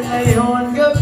ngayon gabi